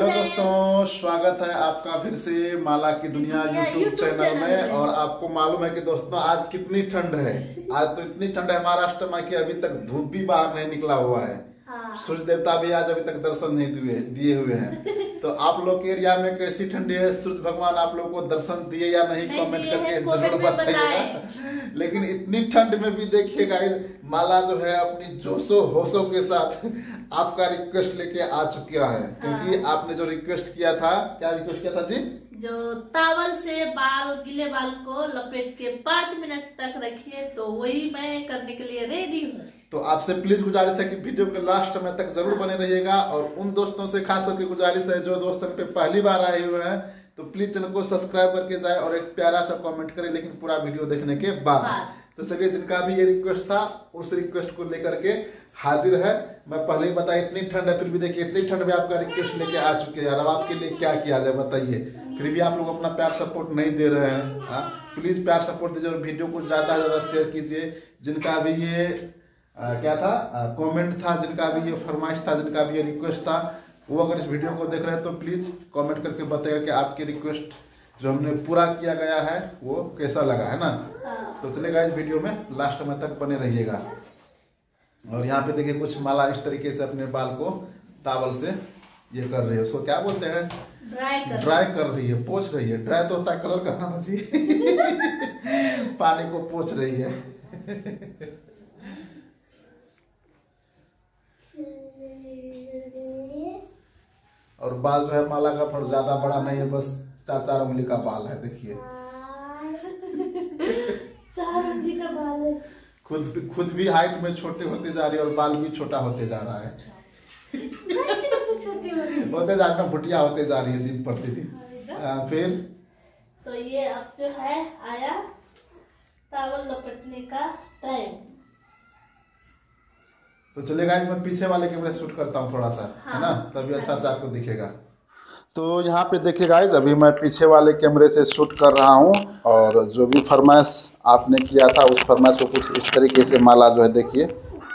Hello दोस्तों स्वागत है आपका फिर से माला की दुनिया यूट्यूब चैनल में में। और आपको मालूम है कि दोस्तों आज कितनी ठंड है आज तो इतनी ठंड है महाराष्ट्र में कि अभी तक धूप भी बाहर नहीं निकला हुआ है हाँ। सूर्य देवता भी आज अभी तक दर्शन नहीं दिए दिए हुए हैं तो आप लोग के एरिया में कैसी ठंडी है? सूर्य भगवान आप लोग को दर्शन दिए या नहीं? नहीं कमेंट करके ज़रूर बताइएगा। लेकिन इतनी ठंड में भी देखिएगा माला जो है अपनी जोशो होशो के साथ आपका रिक्वेस्ट लेके आ चुका है। क्योंकि आपने जो रिक्वेस्ट किया था क्या रिक्वेस्ट किया था जी? जो तावल से बाल गीले बाल को लपेट के पाँच मिनट तक रखिए तो वही मैं करने के लिए रेडी हूँ। तो आपसे प्लीज़ गुजारिश है कि वीडियो के लास्ट में तक ज़रूर बने रहिएगा और उन दोस्तों से खास करके गुजारिश है जो दोस्त पे पहली बार आए हुए हैं तो प्लीज़ चैनल को सब्सक्राइब करके जाए और एक प्यारा सा कमेंट करें लेकिन पूरा वीडियो देखने के बाद। तो चलिए जिनका भी ये रिक्वेस्ट था उस रिक्वेस्ट को लेकर के हाजिर है। मैं पहले ही बताया इतनी ठंड है फिर भी देखिए इतनी ठंड में आपका रिक्वेस्ट लेके आ चुके हैं। यार अब आपके लिए क्या किया जाए बताइए। फिर भी आप लोग अपना प्यार सपोर्ट नहीं दे रहे हैं हाँ? प्लीज़ प्यार सपोर्ट दीजिए और वीडियो को ज़्यादा से ज़्यादा शेयर कीजिए। जिनका भी ये आ, क्या था? कमेंट था जिनका भी ये फरमाइश था जिनका भी ये रिक्वेस्ट था वो अगर इस वीडियो को देख रहे हैं तो प्लीज़ कमेंट करके बताइएगा कि आपकी रिक्वेस्ट जो हमने पूरा किया गया है वो कैसा लगा है ना। तो चलेगा इस वीडियो में लास्ट में तक बने रहिएगा। और यहाँ पे देखिए कुछ माला इस तरीके से अपने बाल को तावल से ये कर रही है। उसको क्या बोलते हैं? ड्राई कर कर रही है पोछ रही है। ड्राई तो होता है कलर करना चाहिए। पानी को पोछ रही है। और बाल जो है माला का थोड़ा ज़्यादा बड़ा नहीं है बस चार चार उंगली का बाल है देखिए। चार उंगली का बाल है। खुद भी खुद भी हाइट में छोटे होते जा रही है और बाल भी छोटा होते जा रहा है। छोटी होते जा रहा भुटिया होते जा रही है दिन प्रतिदिन। फिर? तो ये अब जो है आया तावल लपेटने का टाइम तो चलेगा मैं पीछे वाले कैमरे शूट करता हूँ थोड़ा सा है हाँ। ना तभी अच्छा से आपको दिखेगा। तो यहाँ पे देखिए गाइज़ अभी मैं पीछे वाले कैमरे से शूट कर रहा हूँ और जो भी फरमाइश आपने किया था उस फरमाइश को कुछ इस तरीके से माला जो है देखिए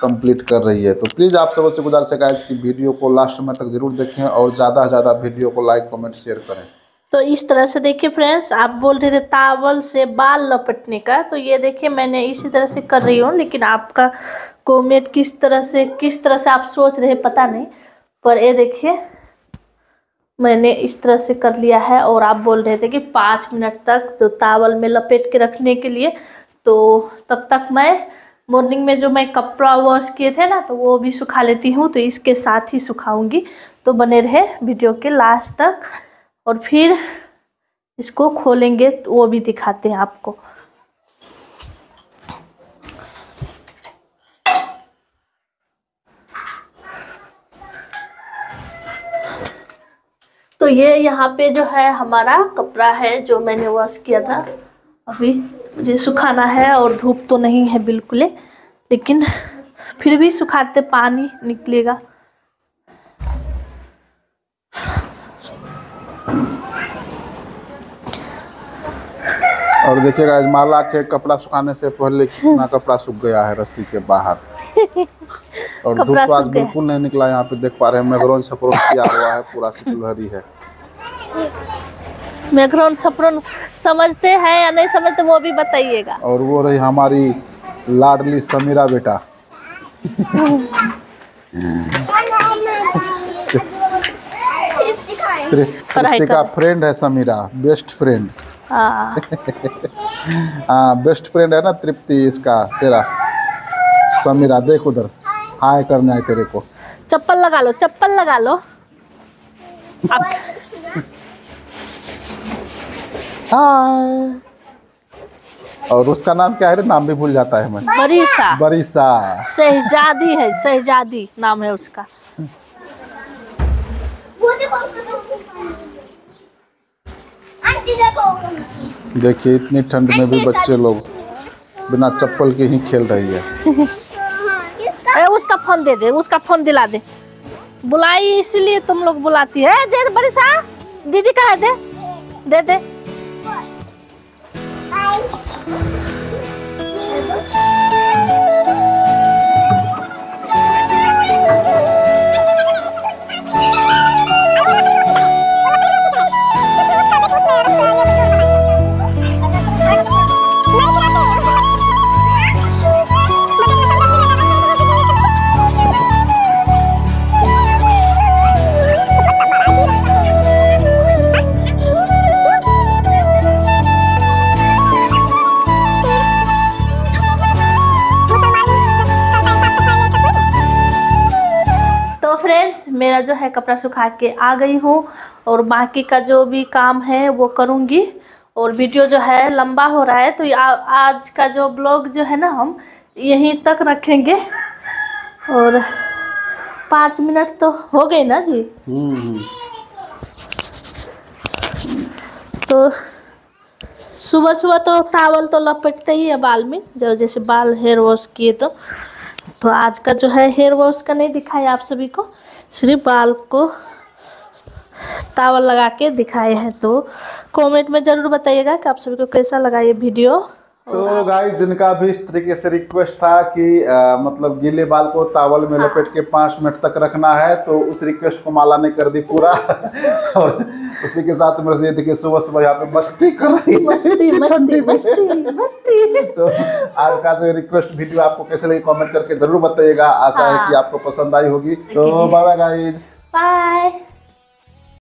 कंप्लीट कर रही है। तो प्लीज़ आप सबसे गुजारिश है गाइज़ कि वीडियो को लास्ट में तक ज़रूर देखें और ज़्यादा से ज़्यादा वीडियो को लाइक कमेंट शेयर करें। तो इस तरह से देखिए फ्रेंड्स आप बोल रहे थे तावल से बाल लपटने का तो ये देखिए मैंने इसी तरह से कर रही हूँ, लेकिन आपका कॉमेंट किस तरह से, किस तरह से आप सोच रहे पता नहीं, पर ये देखिए, मैंने इस तरह से कर लिया है और आप बोल रहे थे कि पाँच मिनट तक जो तावल में लपेट के रखने के लिए तो तब तक मैं मॉर्निंग में जो मैं कपड़ा वॉश किए थे ना तो वो भी सुखा लेती हूँ तो इसके साथ ही सुखाऊँगी तो बने रहे वीडियो के लास्ट तक। और फिर इसको खोलेंगे तो वो भी दिखाते हैं आपको। तो ये यहाँ पे जो है हमारा कपड़ा है जो मैंने वॉश किया था। अभी मुझे सुखाना है और धूप तो नहीं है बिल्कुल, लेकिन फिर भी सुखाते पानी निकलेगा। और देखिएगा आज माला के कपड़ा सुखाने से पहले कितना कपड़ा सूख गया है रस्सी के बाहर। और धूप आज बिल्कुल नहीं निकला यहाँ पे देख पा रहे हैं मैगरोन छपरोन किया हुआ है पूरा शीतलहरी है। मैक्रोन सप्रोन समझते हैं या नहीं समझते वो भी बताइएगा। और वो रही हमारी लाडली समीरा बेटा। का फ्रेंड है समीरा बेस्ट फ्रेंड। हाँ। हाँ बेस्ट फ्रेंड है ना तृप्ति इसका तेरा। समीरा देख उधर। हाय करने आए तेरे को। चप्पल लगा लो चप्पल लगा लो। आप हाय। और उसका नाम क्या है नाम भी भूल जाता है मैं। बरीसा। बरीसा। शहजादी है शहजादी नाम है उसका। देखिए इतनी ठंड में भी बच्चे लोग बिना चप्पल के ही खेल रही है। ए, उसका फ़ोन दे दे उसका फ़ोन दिला दे। बुलाई इसलिए तुम लोग बुलाती है। दे दे बरीसा दीदी का है? दे दे दे। मेरा जो है कपड़ा सुखा के आ गई हूँ और बाकी का जो भी काम है वो करूँगी। और वीडियो जो है लंबा हो रहा है तो आ, आज का जो ब्लॉग जो है ना हम यहीं तक रखेंगे। और पाँच मिनट तो हो गए ना जी? हम्म। तो सुबह सुबह तो टावल तो लपेटते ही है बाल में जो जैसे बाल हेयर वॉश किए तो। तो आज का जो है हेयर वॉश का नहीं दिखाया आप सभी को, सिर्फ़ बाल को तावल लगा के दिखाए हैं। तो कमेंट में ज़रूर बताइएगा कि आप सभी को कैसा लगा ये वीडियो तो गाइस जिनका भी इस तरीके से रिक्वेस्ट था कि अ, मतलब गीले बाल को तावल में लपेट के पाँच मिनट तक रखना है तो उस रिक्वेस्ट को माला ने कर दी पूरा। और उसी के साथ मेरे ये देखिए सुबह सुबह यहाँ पे मस्ती कर रही मस्ती मस्ती मस्ती मस्ती। तो आज का जो रिक्वेस्ट वीडियो आपको कैसे लगी कमेंट करके ज़रूर बताइएगा। आशा है हाँ। कि आपको पसंद आई होगी। तो बाय बाय गाइज़ बाय